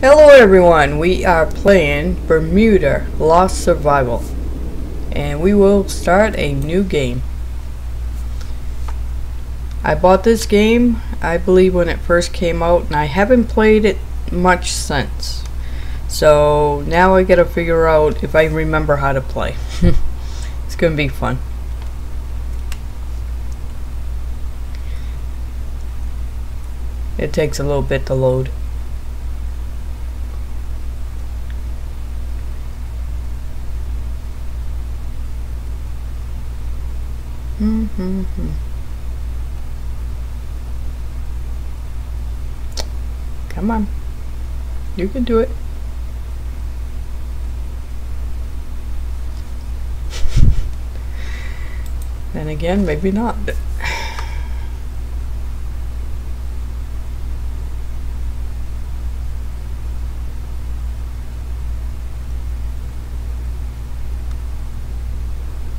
Hello everyone, we are playing Bermuda Lost Survival and we will start a new game. I bought this game, I believe when it first came out and I haven't played it much since. So now I gotta figure out if I remember how to play. it's gonna be fun. It takes a little bit to load. Mm-hmm. Come on. You can do it. then again, maybe not.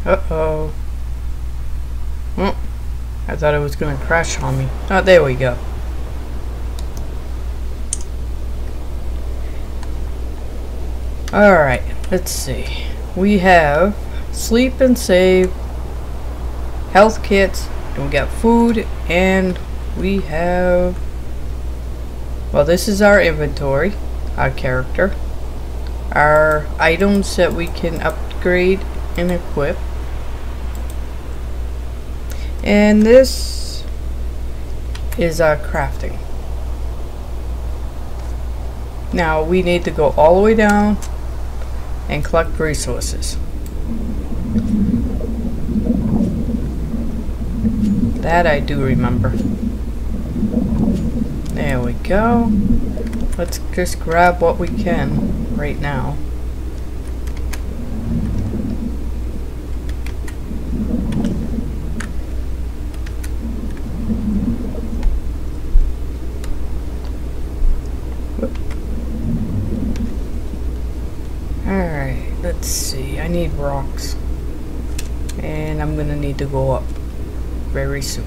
Uh-oh. Thought it was going to crash on me. Oh, there we go. Alright, let's see. We have sleep and save, health kits, and we got food, and we have... Well, this is our inventory, our character. Our items that we can upgrade and equip. And this is our crafting. Now we need to go all the way down and collect resources. That I do remember. There we go. Let's just grab what we can right now. Alright, let's Rocks. And I'm gonna need to go up very soon.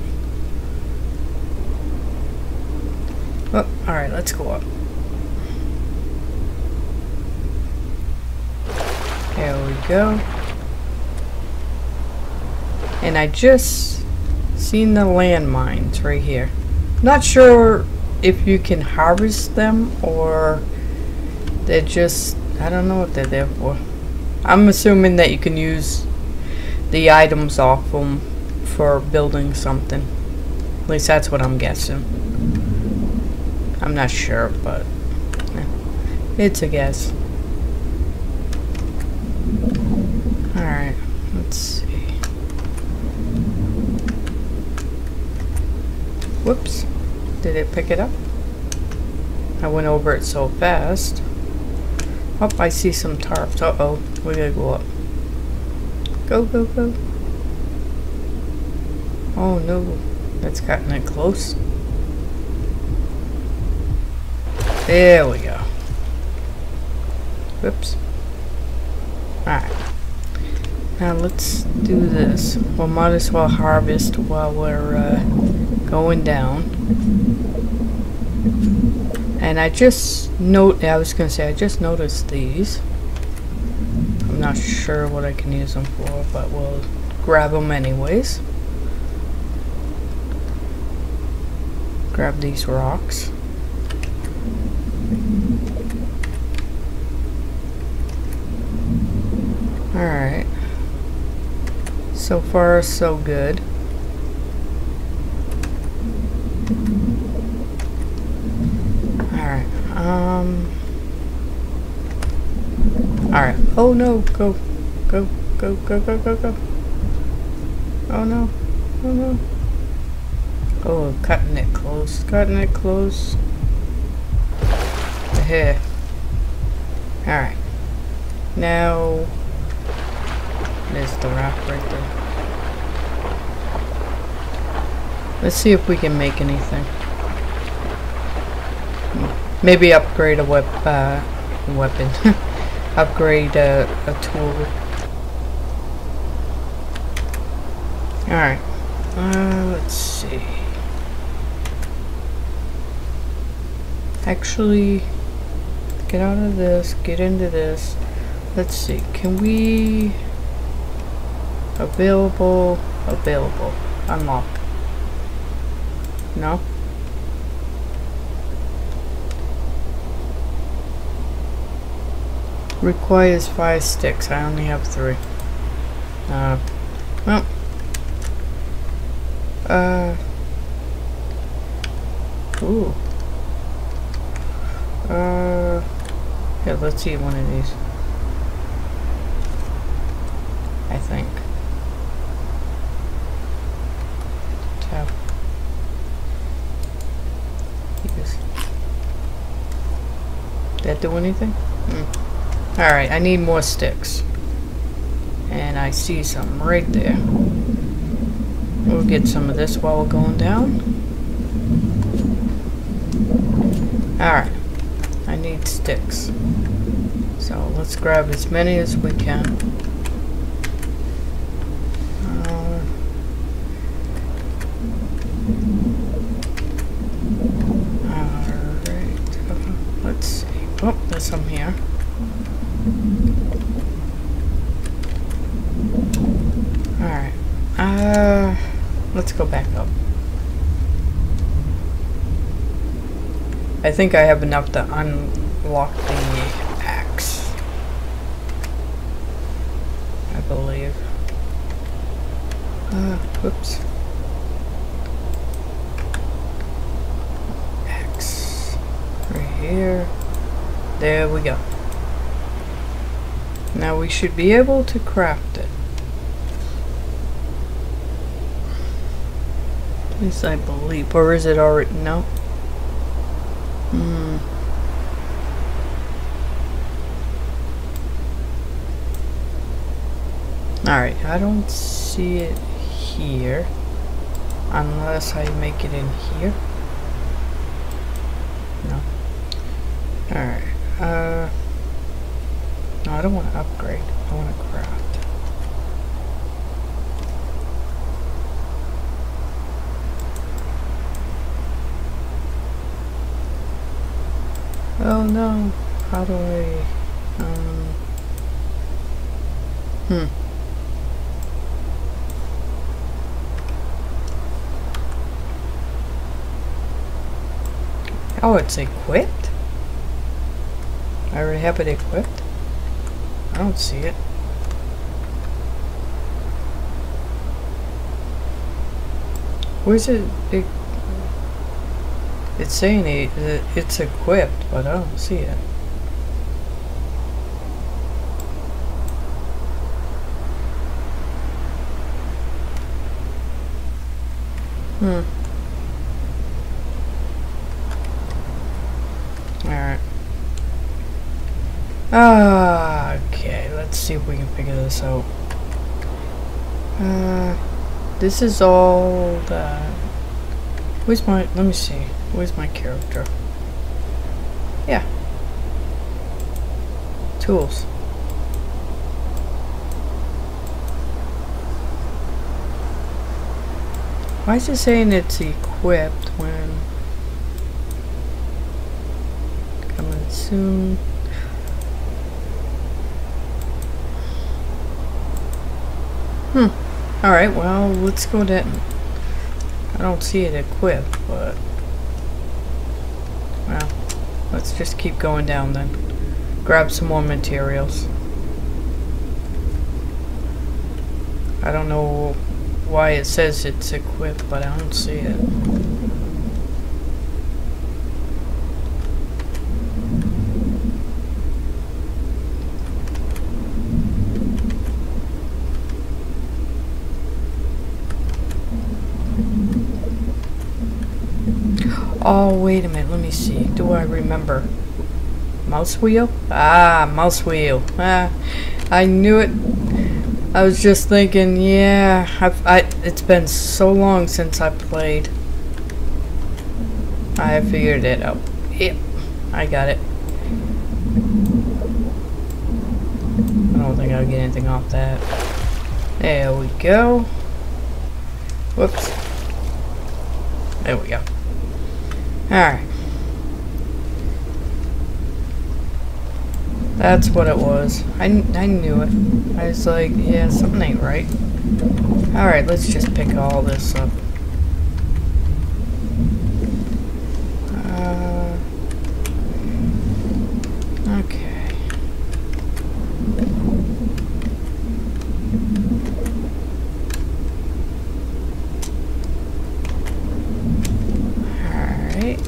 Oh, alright, let's go up. There we go. And I just seen the landmines right here. Not sure if you can harvest them or they're just I don't know what they're there for. I'm assuming that you can use the items off them for building something. At least that's what I'm guessing. I'm not sure, but it's a guess. Alright, let's see. Whoops. Did it pick it up? I went over it so fast. Oh, I see some tarps. Uh-oh. We gotta go up. Go, go, go. Oh, no. That's gotten it close. There we go. Whoops. Alright. Now let's do this. We might as well harvest while we're uh, going down. And I just note, I was going to say, I just noticed these. I'm not sure what I can use them for, but we'll grab them anyways. Grab these rocks. Alright. So far, so good. Alright, um... Alright, oh no, go, go, go, go, go, go, go. Oh no, oh no. Oh, cutting it close, cutting it close. Here. Alright. Now, there's the rock right there. Let's see if we can make anything. Maybe upgrade a uh, weapon. upgrade a, a tool. Alright. Uh, let's see. Actually, get out of this, get into this. Let's see, can we... Available, available, unlock. No? Requires five sticks, I only have three. Uh, well. Uh. Ooh. Uh. Yeah, let's see one of these. I think. Use. Did that do anything? Alright, I need more sticks. And I see some right there. We'll get some of this while we're going down. Alright. I need sticks. So let's grab as many as we can. Uh, Alright. Let's see. Oh, there's some here. Alright. Uh, let's go back up. I think I have enough to unlock the axe. I believe. Uh, whoops. Axe. Right here. There we go. Now we should be able to craft it. Least I believe. Or is it already? No. Hmm. Alright, I don't see it here. Unless I make it in here. No. Alright. Uh. No, I don't want to upgrade. I want to craft. Oh no. How do I... Um... Hmm. Oh, it's equipped? I already have it equipped? I don't see it. Where's it? it it's saying it, it's equipped, but I don't see it. Hmm. Alright. Ah, okay, let's see if we can figure this out. Uh, this is all the... Where's my... Let me see. Where's my character? Yeah. Tools. Why is it saying it's equipped when... Coming soon. Hmm. Alright, well, let's go down. I don't see it equipped, but... Well, let's just keep going down then. Grab some more materials. I don't know why it says it's equipped, but I don't see it. Oh, wait a minute. Let me see. Do I remember? Mouse wheel? Ah, mouse wheel. Ah, I knew it. I was just thinking, yeah, I've, I, it's been so long since I played. I figured it out. Yep, I got it. I don't think I'll get anything off that. There we go. Whoops. There we go. Alright. That's what it was. I, I knew it. I was like, yeah, something ain't right. Alright, let's just pick all this up. Uh, okay. Alright.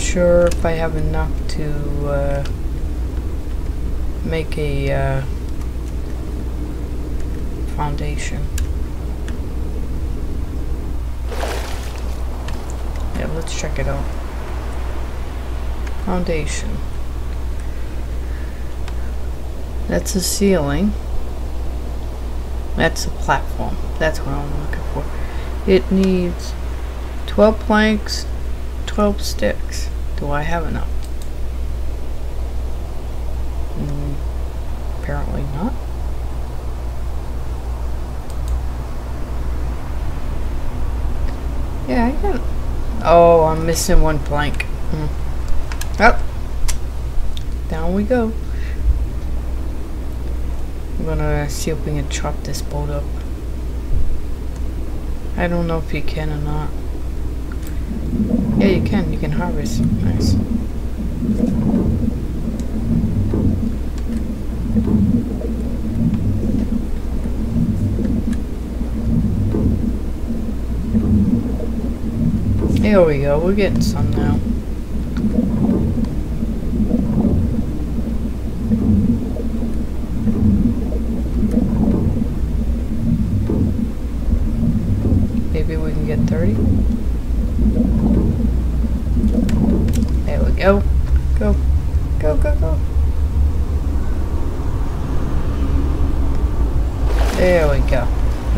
Not sure if I have enough to uh, make a uh, foundation. Yeah, let's check it out. Foundation. That's a ceiling. That's a platform. That's what I'm looking for. It needs 12 planks, 12 sticks. Do I have enough? Mm, apparently not. Yeah, I got Oh, I'm missing one plank. Hmm. Oh. Down we go. I'm gonna see if we can chop this boat up. I don't know if you can or not. Yeah, you can. You can harvest. Nice. Here we go. We're getting some now. Maybe we can get 30. There we go. Go. Go, go, go. There we go.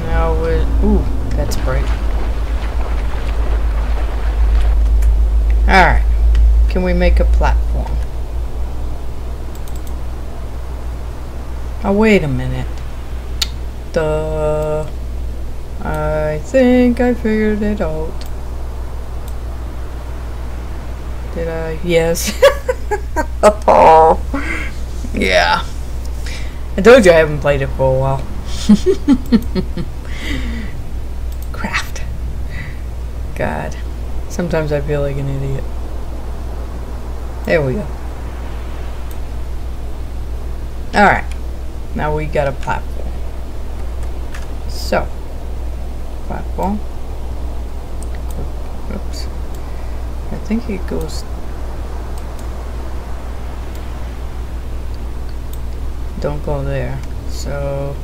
Now we're... Ooh, that's bright. Alright. Can we make a platform? Oh, wait a minute. Duh. I think I figured it out. Did I? Yes. oh. Yeah. I told you I haven't played it for a while. Craft. God. Sometimes I feel like an idiot. There we go. Alright. Now we got a platform. So. Platform. I think it goes... Don't go there. So...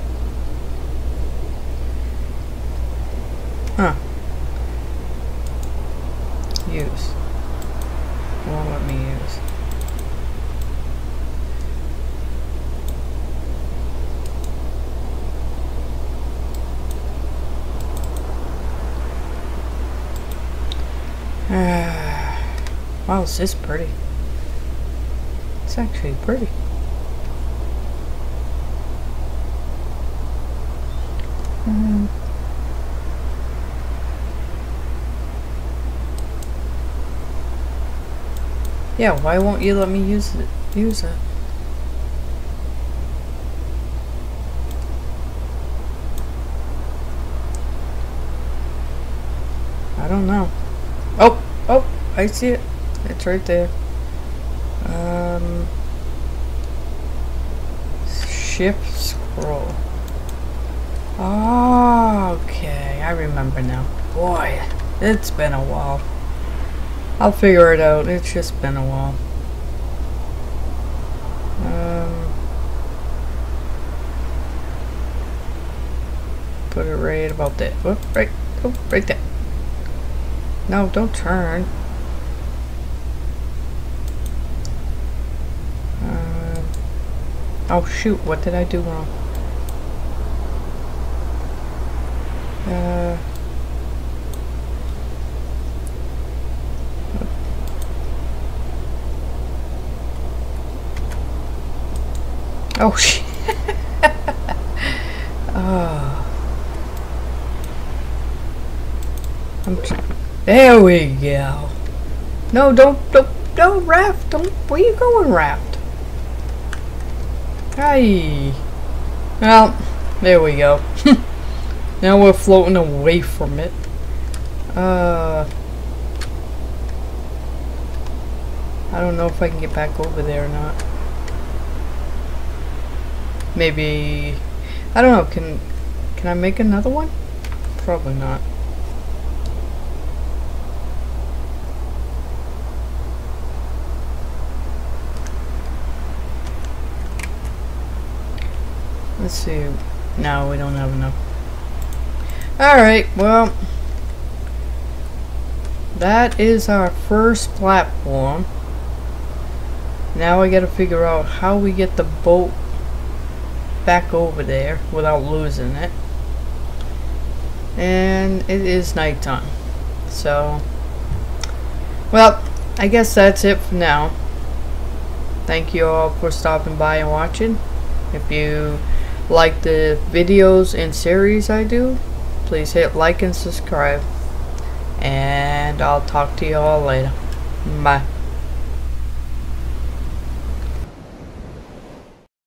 Huh use. It won't let me use. This is pretty. It's actually pretty. Mm. Yeah, why won't you let me use it? Use it. I don't know. Oh, oh, I see it. It's right there. Um, shift scroll. Oh, okay. I remember now. Boy, it's been a while. I'll figure it out. It's just been a while. Um, put it right about that. Whoop, right, oh, right there. No, don't turn. Oh shoot, what did I do wrong? Uh, Oh shit. I'm there we go. No, don't, don't, don't, Raft, don't, where you going, Raft? Hey. Well, there we go. now we're floating away from it. Uh... I don't know if I can get back over there or not. Maybe... I don't know, can... Can I make another one? Probably not. Let's see. No, we don't have enough. Alright, well. That is our first platform. Now I gotta figure out how we get the boat back over there without losing it. And it is nighttime. So, well, I guess that's it for now. Thank you all for stopping by and watching. If you like the videos and series I do, please hit like and subscribe. And I'll talk to you all later. Bye.